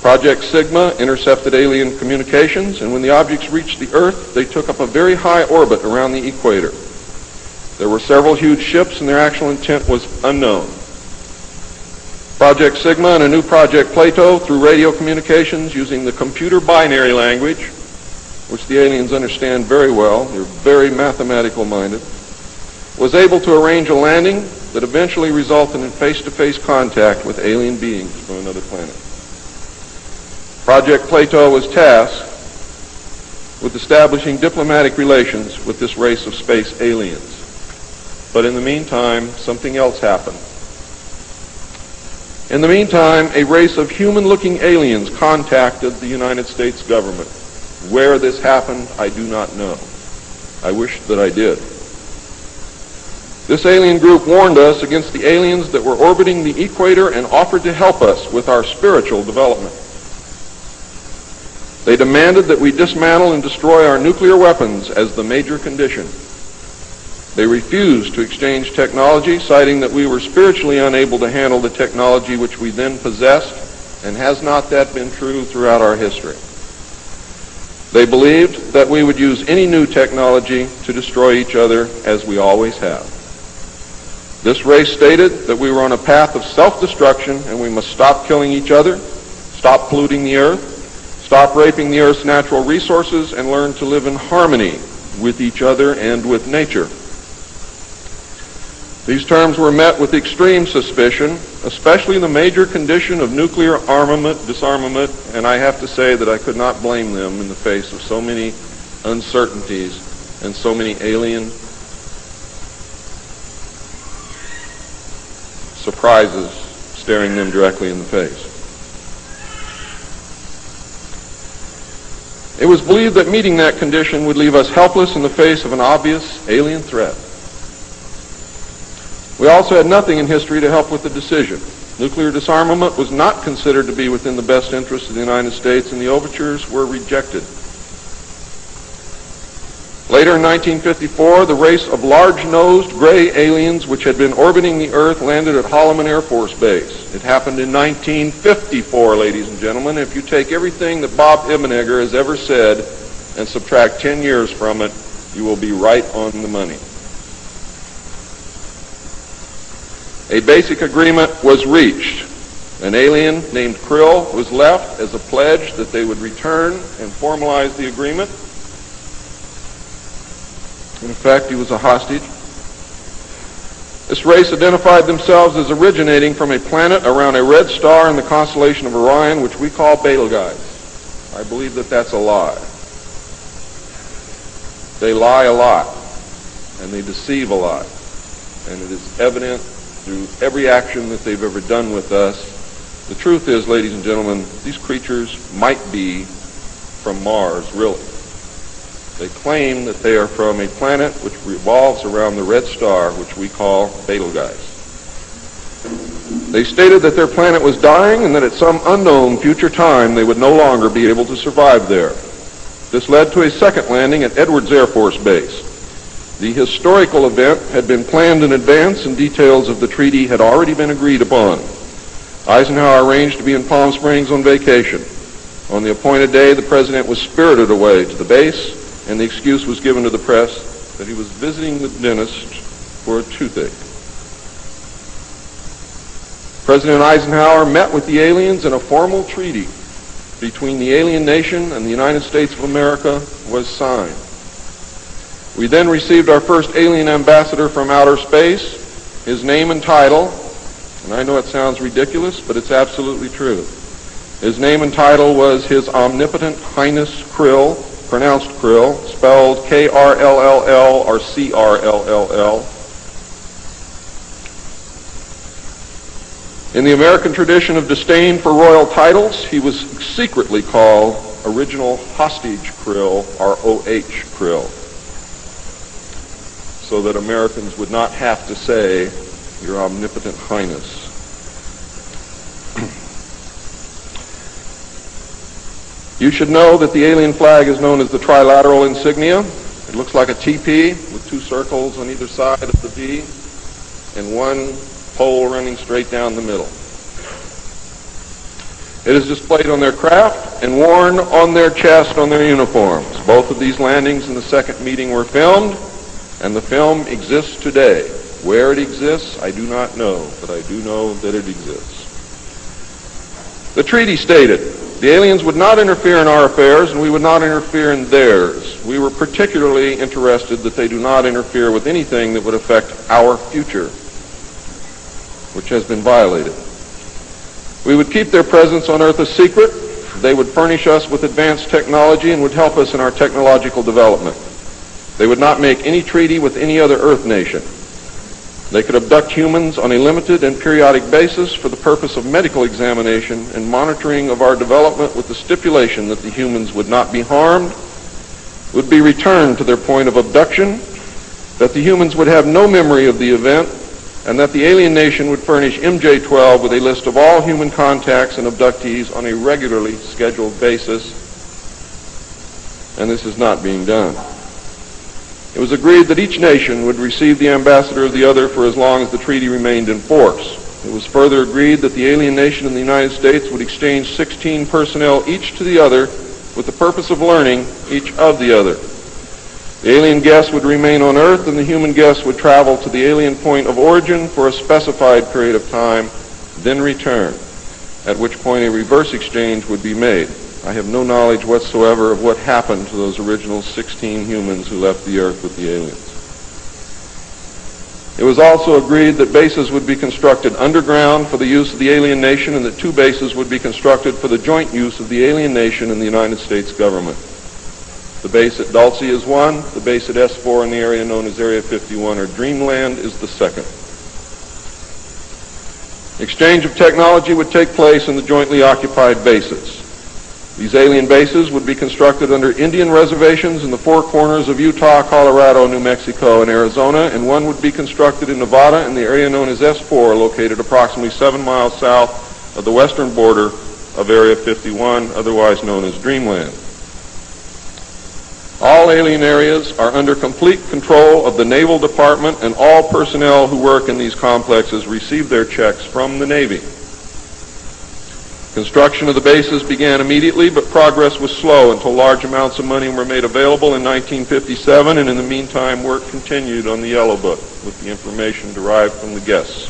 Project Sigma intercepted alien communications, and when the objects reached the Earth, they took up a very high orbit around the equator. There were several huge ships, and their actual intent was unknown. Project Sigma and a new Project Plato through radio communications using the computer binary language, which the aliens understand very well. They're very mathematical minded. Was able to arrange a landing that eventually resulted in face-to-face contact with alien beings from another planet. Project Plato was tasked with establishing diplomatic relations with this race of space aliens. But in the meantime, something else happened. In the meantime, a race of human-looking aliens contacted the United States government. Where this happened, I do not know. I wish that I did. This alien group warned us against the aliens that were orbiting the equator and offered to help us with our spiritual development. They demanded that we dismantle and destroy our nuclear weapons as the major condition. They refused to exchange technology, citing that we were spiritually unable to handle the technology which we then possessed, and has not that been true throughout our history? They believed that we would use any new technology to destroy each other, as we always have. This race stated that we were on a path of self-destruction and we must stop killing each other, stop polluting the earth, stop raping the earth's natural resources, and learn to live in harmony with each other and with nature. These terms were met with extreme suspicion, especially the major condition of nuclear armament, disarmament, and I have to say that I could not blame them in the face of so many uncertainties and so many alien surprises staring them directly in the face. It was believed that meeting that condition would leave us helpless in the face of an obvious alien threat. We also had nothing in history to help with the decision. Nuclear disarmament was not considered to be within the best interests of the United States, and the overtures were rejected. Later in 1954, the race of large-nosed gray aliens which had been orbiting the Earth landed at Holloman Air Force Base. It happened in 1954, ladies and gentlemen. If you take everything that Bob Ebenegger has ever said and subtract 10 years from it, you will be right on the money. A basic agreement was reached. An alien named Krill was left as a pledge that they would return and formalize the agreement. In fact, he was a hostage. This race identified themselves as originating from a planet around a red star in the constellation of Orion, which we call Betelgeuse. I believe that that's a lie. They lie a lot, and they deceive a lot, and it is evident through every action that they've ever done with us. The truth is, ladies and gentlemen, these creatures might be from Mars, really. They claim that they are from a planet which revolves around the red star, which we call Betelgeuse. They stated that their planet was dying and that at some unknown future time they would no longer be able to survive there. This led to a second landing at Edwards Air Force Base. The historical event had been planned in advance and details of the treaty had already been agreed upon. Eisenhower arranged to be in Palm Springs on vacation. On the appointed day, the president was spirited away to the base, and the excuse was given to the press that he was visiting the dentist for a toothache. President Eisenhower met with the aliens and a formal treaty between the alien nation and the United States of America was signed. We then received our first alien ambassador from outer space. His name and title, and I know it sounds ridiculous, but it's absolutely true. His name and title was His Omnipotent Highness Krill, pronounced Krill, spelled K-R-L-L-L or C-R-L-L-L. In the American tradition of disdain for royal titles, he was secretly called Original Hostage Krill, or O-H Krill so that Americans would not have to say, Your Omnipotent Highness. You should know that the alien flag is known as the trilateral insignia. It looks like a TP with two circles on either side of the V and one pole running straight down the middle. It is displayed on their craft and worn on their chest on their uniforms. Both of these landings in the second meeting were filmed, and the film exists today. Where it exists, I do not know, but I do know that it exists. The treaty stated the aliens would not interfere in our affairs and we would not interfere in theirs. We were particularly interested that they do not interfere with anything that would affect our future, which has been violated. We would keep their presence on Earth a secret. They would furnish us with advanced technology and would help us in our technological development. They would not make any treaty with any other Earth nation. They could abduct humans on a limited and periodic basis for the purpose of medical examination and monitoring of our development with the stipulation that the humans would not be harmed, would be returned to their point of abduction, that the humans would have no memory of the event, and that the alien nation would furnish MJ-12 with a list of all human contacts and abductees on a regularly scheduled basis, and this is not being done. It was agreed that each nation would receive the ambassador of the other for as long as the treaty remained in force. It was further agreed that the alien nation and the United States would exchange 16 personnel each to the other with the purpose of learning each of the other. The alien guests would remain on Earth and the human guests would travel to the alien point of origin for a specified period of time, then return, at which point a reverse exchange would be made. I have no knowledge whatsoever of what happened to those original 16 humans who left the Earth with the aliens. It was also agreed that bases would be constructed underground for the use of the alien nation and that two bases would be constructed for the joint use of the alien nation and the United States government. The base at Dulce is one. The base at S4 in the area known as Area 51 or Dreamland is the second. Exchange of technology would take place in the jointly occupied bases. These alien bases would be constructed under Indian reservations in the four corners of Utah, Colorado, New Mexico, and Arizona, and one would be constructed in Nevada in the area known as S4, located approximately seven miles south of the western border of Area 51, otherwise known as Dreamland. All alien areas are under complete control of the Naval Department, and all personnel who work in these complexes receive their checks from the Navy. Construction of the bases began immediately, but progress was slow until large amounts of money were made available in 1957, and in the meantime, work continued on the Yellow Book with the information derived from the guests.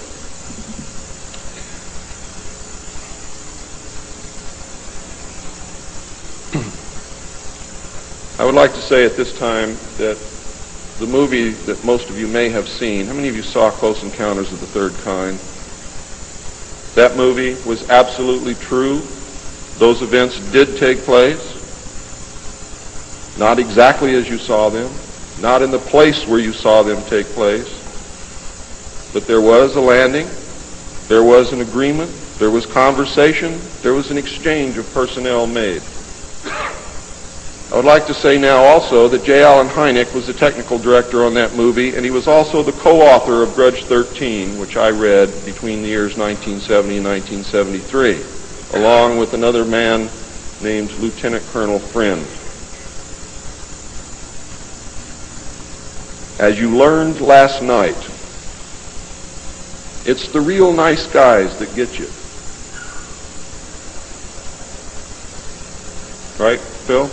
I would like to say at this time that the movie that most of you may have seen, how many of you saw Close Encounters of the Third Kind? That movie was absolutely true. Those events did take place. Not exactly as you saw them, not in the place where you saw them take place. But there was a landing. There was an agreement. There was conversation. There was an exchange of personnel made. I would like to say now also that J. Allen Hynek was the technical director on that movie, and he was also the co-author of Grudge 13, which I read between the years 1970 and 1973, along with another man named Lieutenant Colonel Friend. As you learned last night, it's the real nice guys that get you. Right, Phil?